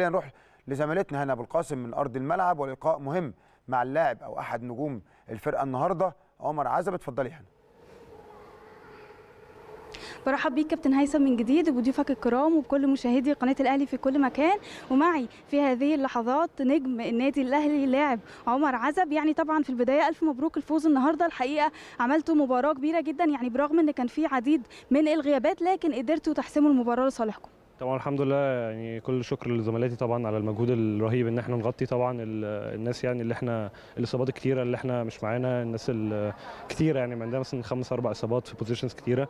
خلينا نروح لزميلتنا هنا أبو القاسم من أرض الملعب ولقاء مهم مع اللاعب أو أحد نجوم الفرقة النهارده. عمر عزب اتفضلي هنا برحب بيك كابتن هيثم من جديد وبضيوفك الكرام وبكل مشاهدي قناة الأهلي في كل مكان. ومعي في هذه اللحظات نجم النادي الأهلي لاعب عمر عزب. يعني طبعا في البداية ألف مبروك الفوز النهارده. الحقيقة عملتوا مباراة كبيرة جدا يعني برغم إن كان في عديد من الغيابات لكن قدرتوا تحسموا المباراة لصالحكم. طبعا الحمد لله يعني كل الشكر لزملائي طبعا على المجهود الرهيب إن إحنا نغطي طبعا الناس يعني اللي إحنا الإصابات الكتيرة اللي إحنا مش معانا الناس الكتيره يعني عندنا مثلا خمس أربع إصابات في positions كتيرة.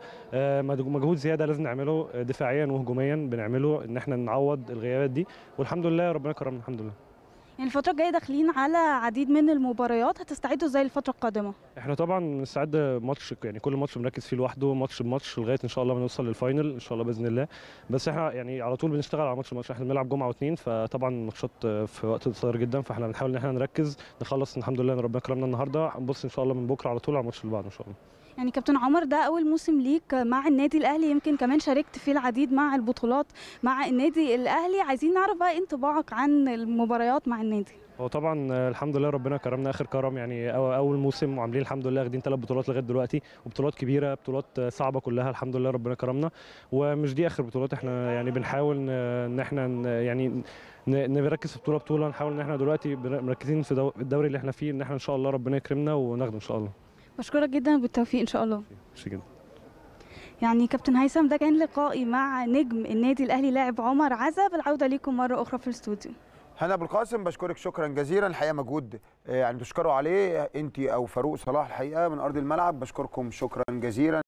مجهود زيادة لازم نعمله دفاعيا وهجوميا بنعمله إن إحنا نعوض الغيابات دي. والحمد لله ربنا كرمنا الحمد لله. يعني الفترة الجاية داخلين على عديد من المباريات هتستعدوا إزاي الفترة القادمة؟ إحنا طبعا بنستعد ماتش يعني كل ماتش بنركز فيه لوحده ماتش بماتش لغاية إن شاء الله بنوصل لل final إن شاء الله بإذن الله. بس إحنا يعني على طول بنشتغل على ماتش ماتش إحنا بنلعب جمعة واثنين فطبعا ماتشات في وقت قصير جدا فإحنا بنحاول إن إحنا نركز نخلص الحمد لله إن ربنا كرمنا النهارده. هنبص إن شاء الله من بكرة على طول على الماتش اللي بعده إن شاء الله. يعني كابتن عمر ده أول موسم ليك مع النادي الأهلي يمكن كمان شاركت في العديد مع البطولات مع النادي الأهلي. عايزين نعرف بقى انطباعك عن المباريات مع النادي. هو طبعا الحمد لله ربنا كرمنا آخر كرم يعني أول موسم وعاملين الحمد لله واخدين ثلاث بطولات لغاية دلوقتي وبطولات كبيرة بطولات صعبة كلها الحمد لله ربنا كرمنا. ومش دي آخر بطولات إحنا يعني بنحاول إن إحنا يعني نركز في بطولة بطولة نحاول إن إحنا دلوقتي مركزين في الدوري اللي إحنا فيه إن إحنا إن شاء الله ربنا يكرمنا وناخده إن شاء الله. بشكرك جدا بالتوفيق إن شاء الله. ماشي جدا. يعني كابتن هيثم ده كان لقائي مع نجم النادي الأهلي لاعب عمر عزب. العودة ليكم مرة أخرى في الاستوديو. هنا أبو القاسم بشكرك شكرا جزيلا. الحقيقة مجهود يعني تشكروا عليه. انت أو فاروق صلاح الحقيقة من أرض الملعب بشكركم شكرا جزيلا.